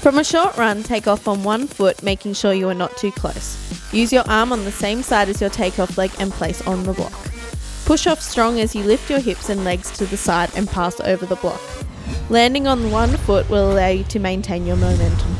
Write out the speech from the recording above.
From a short run, take off on one foot, making sure you are not too close. Use your arm on the same side as your takeoff leg and place on the block. Push off strong as you lift your hips and legs to the side and pass over the block. Landing on one foot will allow you to maintain your momentum.